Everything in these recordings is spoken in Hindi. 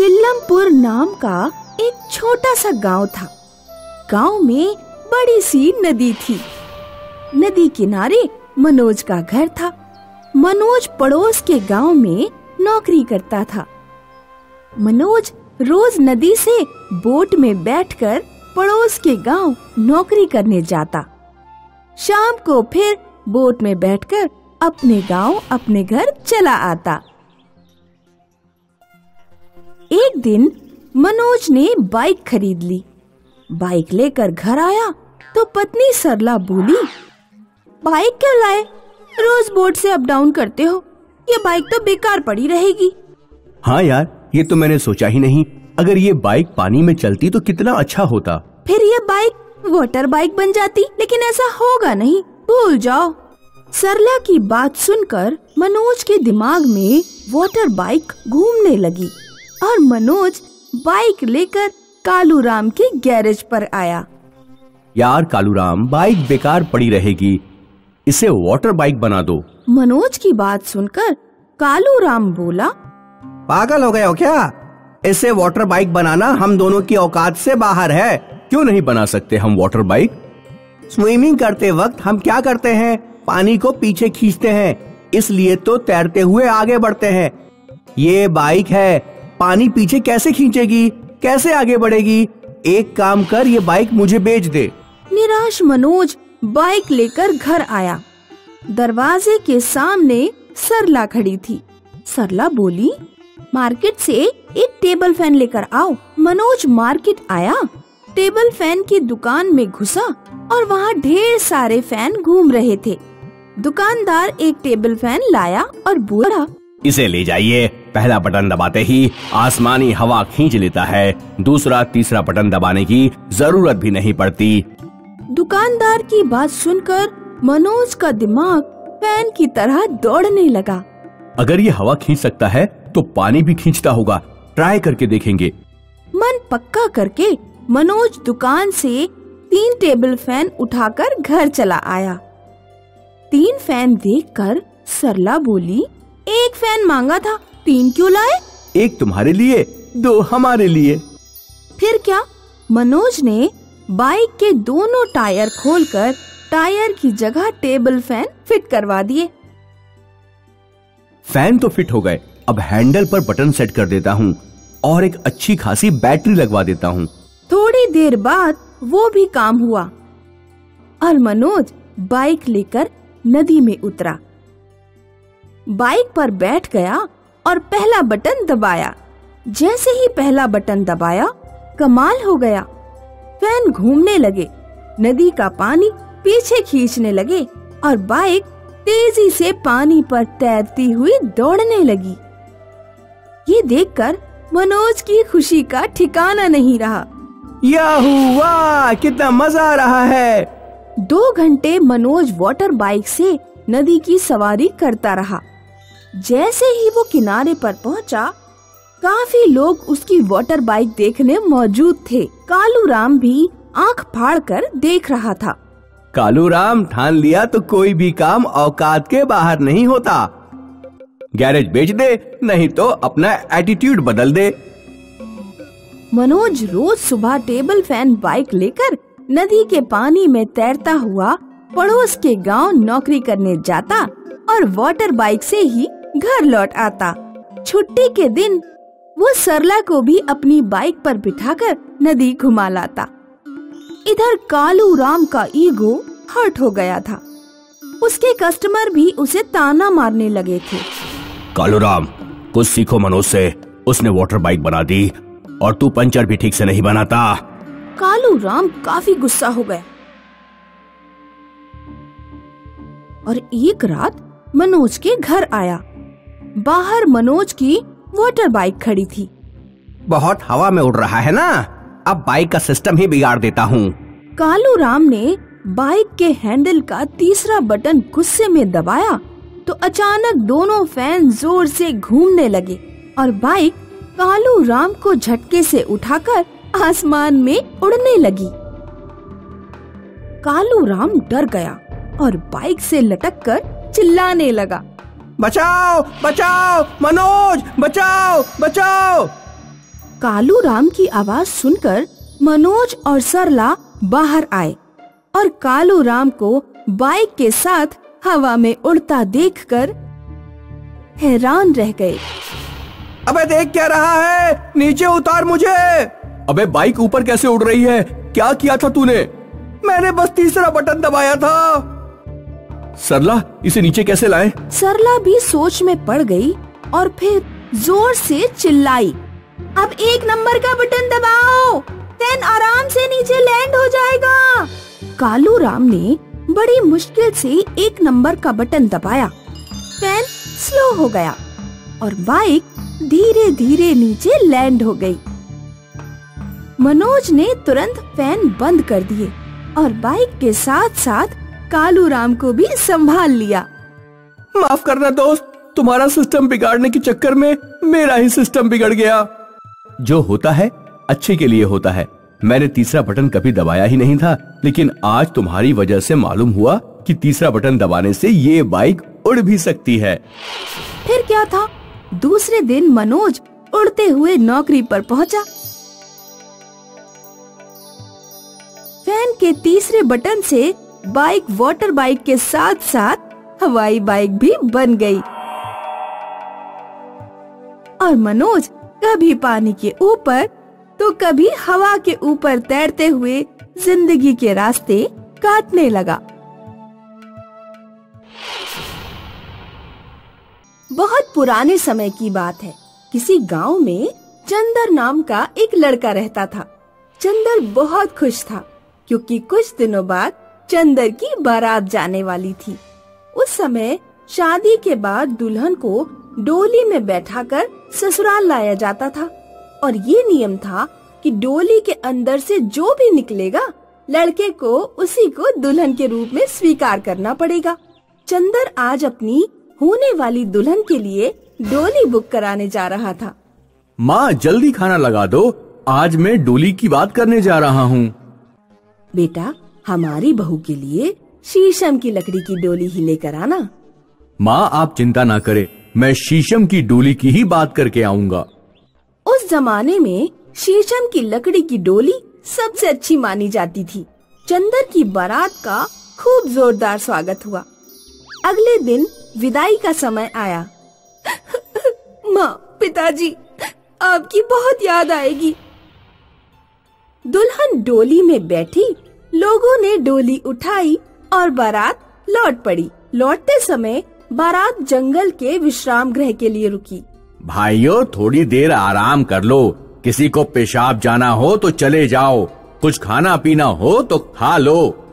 चिल्लमपुर नाम का एक छोटा सा गाँव था। गाँव में बड़ी सी नदी थी। नदी किनारे मनोज का घर था। मनोज पड़ोस के गाँव में नौकरी करता था। मनोज रोज नदी से बोट में बैठकर पड़ोस के गाँव नौकरी करने जाता। शाम को फिर बोट में बैठकर अपने गाँव अपने घर चला आता। एक दिन मनोज ने बाइक खरीद ली। बाइक लेकर घर आया तो पत्नी सरला बोली बाइक क्यों लाए? रोज बोर्ड से अप डाउन करते हो। ये बाइक तो बेकार पड़ी रहेगी। हाँ यार ये तो मैंने सोचा ही नहीं। अगर ये बाइक पानी में चलती तो कितना अच्छा होता। फिर ये बाइक वाटर बाइक बन जाती लेकिन ऐसा होगा नहीं। भूल जाओ। सरला की बात सुनकर मनोज के दिमाग में वाटर बाइक घूमने लगी। और मनोज बाइक लेकर कालू राम के गैरेज पर आया। यार कालूराम बाइक बेकार पड़ी रहेगी। इसे वाटर बाइक बना दो। मनोज की बात सुनकर कालू राम बोला पागल हो गए हो क्या? इसे वाटर बाइक बनाना हम दोनों की औकात से बाहर है। क्यों नहीं बना सकते हम वाटर बाइक स्विमिंग करते वक्त हम क्या करते हैं? पानी को पीछे खींचते हैं इसलिए तो तैरते हुए आगे बढ़ते हैं। ये बाइक है पानी पीछे कैसे खींचेगी? कैसे आगे बढ़ेगी? एक काम कर ये बाइक मुझे बेच दे। निराश मनोज बाइक लेकर घर आया। दरवाजे के सामने सरला खड़ी थी। सरला बोली मार्केट से एक टेबल फ़ैन लेकर आओ। मनोज मार्केट आया। टेबल फ़ैन की दुकान में घुसा और वहाँ ढेर सारे फ़ैन घूम रहे थे। दुकानदार एक टेबल फ़ैन लाया और बोला इसे ले जाइए। पहला बटन दबाते ही आसमानी हवा खींच लेता है। दूसरा तीसरा बटन दबाने की ज़रूरत भी नहीं पड़ती। दुकानदार की बात सुनकर मनोज का दिमाग फ़ैन की तरह दौड़ने लगा। अगर ये हवा खींच सकता है तो पानी भी खींचता होगा। ट्राई करके देखेंगे। मन पक्का करके मनोज दुकान से तीन टेबल फ़ैन उठाकर घर चला आया। तीन फ़ैन देखकर सरला बोली एक फ़ैन मांगा था तीन क्यों लाए? एक तुम्हारे लिए दो हमारे लिए। फिर क्या? मनोज ने बाइक के दोनों टायर खोलकर टायर की जगह टेबल फ़ैन फिट करवा दिए। फ़ैन तो फिट हो गए। अब हैंडल पर बटन सेट कर देता हूँ और एक अच्छी खासी बैटरी लगवा देता हूँ। थोड़ी देर बाद वो भी काम हुआ और मनोज बाइक लेकर नदी में उतरा। बाइक पर बैठ गया और पहला बटन दबाया। जैसे ही पहला बटन दबाया कमाल हो गया। फ़ैन घूमने लगे नदी का पानी पीछे खींचने लगे और बाइक तेज़ी से पानी पर तैरती हुई दौड़ने लगी। ये देखकर मनोज की खुशी का ठिकाना नहीं रहा। याहू वाह कितना मज़ा आ रहा है। दो घंटे मनोज वाटर बाइक से नदी की सवारी करता रहा। जैसे ही वो किनारे पर पहुँचा, काफ़ी लोग उसकी वाटर बाइक देखने मौजूद थे। कालू राम भी आँख फाड़ कर देख रहा था। कालू राम ठान लिया तो कोई भी काम औकात के बाहर नहीं होता। गैरेज बेच दे नहीं तो अपना एटीट्यूड बदल दे। मनोज रोज सुबह टेबल फ़ैन बाइक लेकर नदी के पानी में तैरता हुआ पड़ोस के गाँव नौकरी करने जाता और वाटर बाइक से ही घर लौट आता। छुट्टी के दिन वो सरला को भी अपनी बाइक पर बिठाकर नदी घुमा लाता। इधर कालू राम का ईगो हर्ट हो गया था। उसके कस्टमर भी उसे ताना मारने लगे थे। कालू राम कुछ सीखो मनोज से। उसने वाटर बाइक बना दी और तू पंचर भी ठीक से नहीं बनाता। कालू राम काफ़ी गुस्सा हो गया। और एक रात मनोज के घर आया। बाहर मनोज की वाटर बाइक खड़ी थी। बहुत हवा में उड़ रहा है ना? अब बाइक का सिस्टम ही बिगाड़ देता हूँ। कालू राम ने बाइक के हैंडल का तीसरा बटन गुस्से में दबाया तो अचानक दोनों फ़ैन ज़ोर से घूमने लगे और बाइक कालू राम को झटके से उठाकर आसमान में उड़ने लगी। कालू राम डर गया और बाइक से लटककर चिल्लाने लगा। बचाओ बचाओ मनोज बचाओ बचाओ। कालू राम की आवाज़ सुनकर मनोज और सरला बाहर आए और कालू राम को बाइक के साथ हवा में उड़ता देखकर हैरान रह गए। अबे देख क्या रहा है? नीचे उतार मुझे। अबे बाइक ऊपर कैसे उड़ रही है? क्या किया था तूने? मैंने बस तीसरा बटन दबाया था। सरला, इसे नीचे कैसे लाए? सरला भी सोच में पड़ गई और फिर ज़ोर से चिल्लाई। अब एक नंबर का बटन दबाओ पेन आराम से नीचे लैंड हो जाएगा। कालू राम ने बड़ी मुश्किल से एक नंबर का बटन दबाया पेन स्लो हो गया और बाइक धीरे धीरे नीचे लैंड हो गई। मनोज ने तुरंत फ़ैन बंद कर दिए और बाइक के साथ साथ कालू राम को भी संभाल लिया। माफ़ करना दोस्त तुम्हारा सिस्टम बिगाड़ने के चक्कर में मेरा ही सिस्टम बिगड़ गया। जो होता है अच्छे के लिए होता है। मैंने तीसरा बटन कभी दबाया ही नहीं था लेकिन आज तुम्हारी वजह से मालूम हुआ कि तीसरा बटन दबाने से ये बाइक उड़ भी सकती है। फिर क्या था? दूसरे दिन मनोज उड़ते हुए नौकरी पर पहुँचा। फ़ैन के तीसरे बटन से बाइक वाटर बाइक के साथ साथ हवाई बाइक भी बन गई। और मनोज, कभी पानी के ऊपर तो कभी हवा के ऊपर तैरते हुए ज़िंदगी के रास्ते काटने लगा। बहुत पुराने समय की बात है। किसी गाँव में चंदर नाम का एक लड़का रहता था। चंदर बहुत खुश था, क्योंकि कुछ दिनों बाद चंदर की बारात जाने वाली थी। उस समय शादी के बाद दुल्हन को डोली में बैठाकर ससुराल लाया जाता था। और ये नियम था कि डोली के अंदर से जो भी निकलेगा लड़के को उसी को दुल्हन के रूप में स्वीकार करना पड़ेगा। चंदर आज अपनी होने वाली दुल्हन के लिए डोली बुक कराने जा रहा था। माँ जल्दी खाना लगा दो। आज मैं डोली की बात करने जा रहा हूँ। बेटा हमारी बहू के लिए शीशम की लकड़ी की डोली ही लेकर आना। माँ आप चिंता ना करें मैं शीशम की डोली की ही बात करके आऊँगा। उस जमाने में शीशम की लकड़ी की डोली सबसे अच्छी मानी जाती थी। चंदर की बारात का खूब जोरदार स्वागत हुआ। अगले दिन विदाई का समय आया। माँ पिताजी आपकी बहुत याद आएगी। दुल्हन डोली में बैठी लोगों ने डोली उठाई और बारात लौट पड़ी। लौटते समय बारात जंगल के विश्राम गृह के लिए रुकी। भाइयों थोड़ी देर आराम कर लो। किसी को पेशाब जाना हो तो चले जाओ। कुछ खाना पीना हो तो खा लो।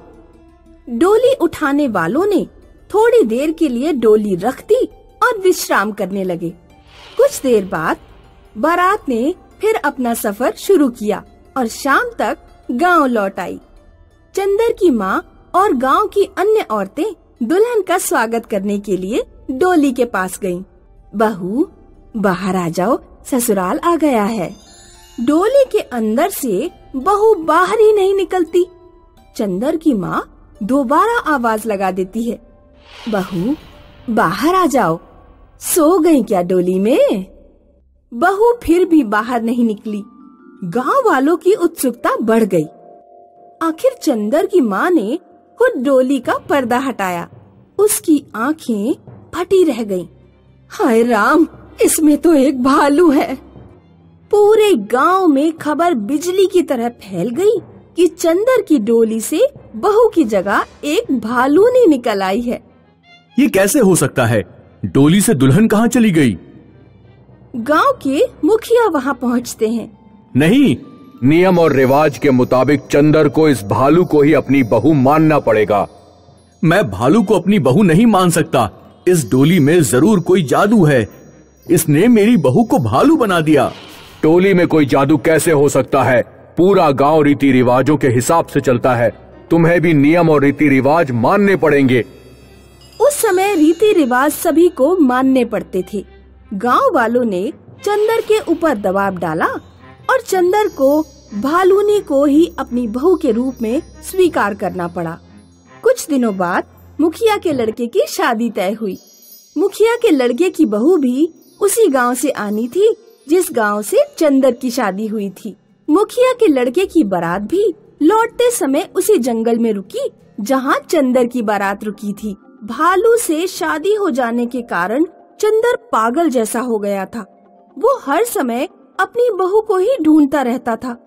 डोली उठाने वालों ने थोड़ी देर के लिए डोली रख दी और विश्राम करने लगे। कुछ देर बाद बारात ने फिर अपना सफ़र शुरू किया और शाम तक गाँव लौट आई। चंदर की माँ और गाँव की अन्य औरतें दुल्हन का स्वागत करने के लिए डोली के पास गईं। बहू, बाहर आ जाओ, ससुराल आ गया है। डोली के अंदर से बहू बाहर ही नहीं निकलती। चंदर की माँ दोबारा आवाज़ लगा देती है। बहू, बाहर आ जाओ। सो गई क्या डोली में? बहू फिर भी बाहर नहीं निकली। गाँव वालों की उत्सुकता बढ़ गई। आखिर चंदर की माँ ने खुद डोली का पर्दा हटाया। उसकी आँखें फटी रह गईं। हाय राम इसमें तो एक भालू है। पूरे गाँव में खबर बिजली की तरह फैल गई कि चंदर की डोली से बहू की जगह एक भालू ने निकल आई है। ये कैसे हो सकता है? डोली से दुल्हन कहाँ चली गई? गाँव के मुखिया वहाँ पहुँचते हैं। नहीं नियम और रिवाज के मुताबिक चंदर को इस भालू को ही अपनी बहू मानना पड़ेगा। मैं भालू को अपनी बहू नहीं मान सकता। इस डोली में ज़रूर कोई जादू है। इसने मेरी बहू को भालू बना दिया। टोली में कोई जादू कैसे हो सकता है? पूरा गाँव रीति रिवाजों के हिसाब से चलता है। तुम्हें भी नियम और रीति रिवाज मानने पड़ेंगे। उस समय रीति रिवाज सभी को मानने पड़ते थे। गाँव वालों ने चंदर के ऊपर दबाव डाला और चंदर को, भालूनी को ही अपनी बहू के रूप में स्वीकार करना पड़ा। कुछ दिनों बाद मुखिया के लड़के की शादी तय हुई। मुखिया के लड़के की बहू भी उसी गाँव से आनी थी, जिस गाँव से चंदर की शादी हुई थी। मुखिया के लड़के की बारात भी लौटते समय उसी जंगल में रुकी, जहाँ चंदर की बारात रुकी थी। भालू से शादी हो जाने के कारण चंदर पागल जैसा हो गया था। वो हर समय अपनी बहू को ही ढूंढता रहता था।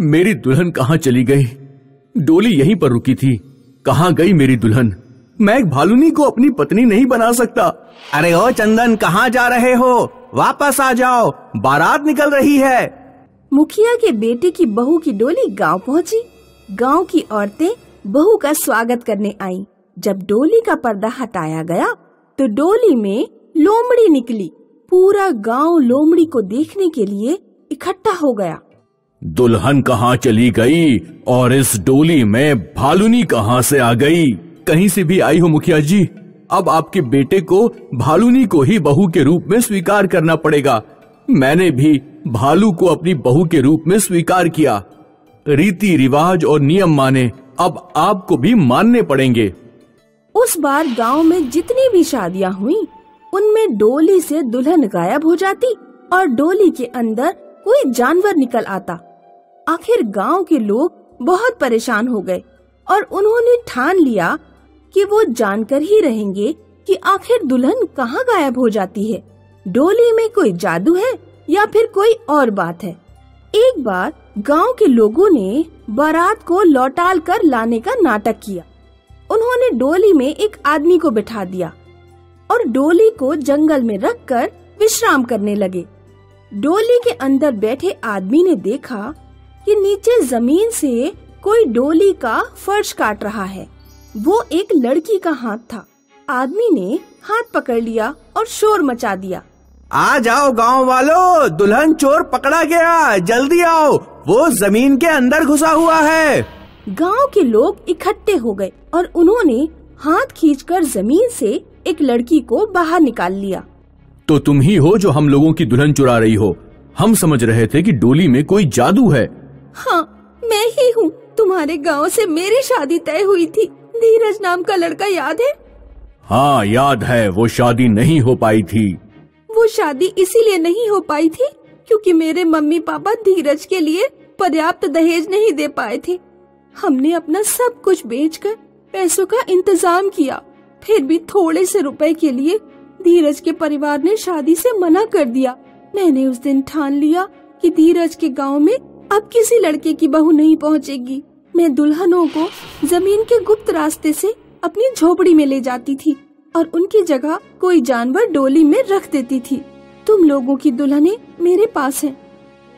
मेरी दुल्हन कहाँ चली गई? डोली यहीं पर रुकी थी। कहाँ गई मेरी दुल्हन? मैं एक भालुनी को अपनी पत्नी नहीं बना सकता। अरे ओ चंदन कहाँ जा रहे हो? वापस आ जाओ। बारात निकल रही है। मुखिया के बेटे की बहू की डोली गाँव पहुँची। गाँव की औरतें बहू का स्वागत करने आईं। जब डोली का पर्दा हटाया गया तो डोली में लोमड़ी निकली। पूरा गाँव लोमड़ी को देखने के लिए इकट्ठा हो गया। दुल्हन कहाँ चली गई और इस डोली में भालुनी कहाँ से आ गई? कहीं से भी आई हो मुखिया जी? अब आपके बेटे को भालुनी को ही बहू के रूप में स्वीकार करना पड़ेगा। मैंने भी भालू को अपनी बहू के रूप में स्वीकार किया। रीति रिवाज और नियम माने अब आपको भी मानने पड़ेंगे। उस बार गाँव में जितनी भी शादियाँ हुई उनमें डोली से दुल्हन गायब हो जाती और डोली के अंदर कोई जानवर निकल आता। आखिर गाँव के लोग बहुत परेशान हो गए और उन्होंने ठान लिया कि वो जानकर ही रहेंगे कि आखिर दुल्हन कहाँ गायब हो जाती है। डोली में कोई जादू है या फिर कोई और बात है? एक बार गाँव के लोगों ने बारात को लौटाल कर लाने का नाटक किया। उन्होंने डोली में एक आदमी को बिठा दिया। और डोली को जंगल में रखकर विश्राम करने लगे। डोली के अंदर बैठे आदमी ने देखा कि नीचे ज़मीन से कोई डोली का फर्श काट रहा है। वो एक लड़की का हाथ था। आदमी ने हाथ पकड़ लिया और शोर मचा दिया। आ जाओ गाँव वालों दुल्हन चोर पकड़ा गया जल्दी आओ। वो ज़मीन के अंदर घुसा हुआ है। गाँव के लोग इकट्ठे हो गए और उन्होंने हाथ खींचकर ज़मीन से एक लड़की को बाहर निकाल लिया। तो तुम ही हो जो हम लोगों की दुल्हन चुरा रही हो। हम समझ रहे थे कि डोली में कोई जादू है। हाँ मैं ही हूँ। तुम्हारे गाँव से मेरी शादी तय हुई थी। धीरज नाम का लड़का याद है? हाँ याद है। वो शादी नहीं हो पाई थी। वो शादी इसीलिए नहीं हो पाई थी क्योंकि मेरे मम्मी पापा धीरज के लिए पर्याप्त दहेज नहीं दे पाए थे। हमने अपना सब कुछ बेचकर पैसों का इंतज़ाम किया। फिर भी थोड़े से रुपए के लिए धीरज के परिवार ने शादी से मना कर दिया। मैंने उस दिन ठान लिया कि धीरज के गाँव में अब किसी लड़के की बहू नहीं पहुंचेगी। मैं दुल्हनों को ज़मीन के गुप्त रास्ते से अपनी झोपड़ी में ले जाती थी और उनकी जगह कोई जानवर डोली में रख देती थी। तुम लोगों की दुल्हने मेरे पास हैं।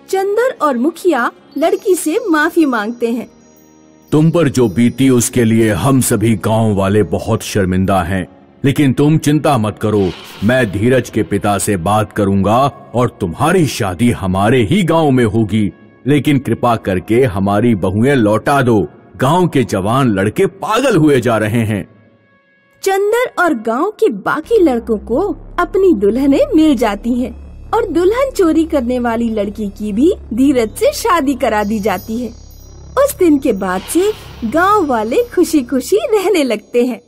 चंदर और मुखिया लड़की से माफ़ी मांगते हैं। तुम पर जो बीती, उसके लिए हम सभी गाँव वाले बहुत शर्मिंदा हैं। लेकिन तुम चिंता मत करो, मैं धीरज के पिता से बात करूँगा और तुम्हारी शादी हमारे ही गाँव में होगी। लेकिन कृपा करके हमारी बहुएँ लौटा दो। गाँव के जवान लड़के पागल हुए जा रहे हैं। चंदर और गाँव के बाकी लड़कों को अपनी दुल्हनें मिल जाती हैं और दुल्हन चोरी करने वाली लड़की की भी धीरज से शादी करा दी जाती है। उस दिन के बाद से गाँव वाले खुशी खुशी रहने लगते हैं।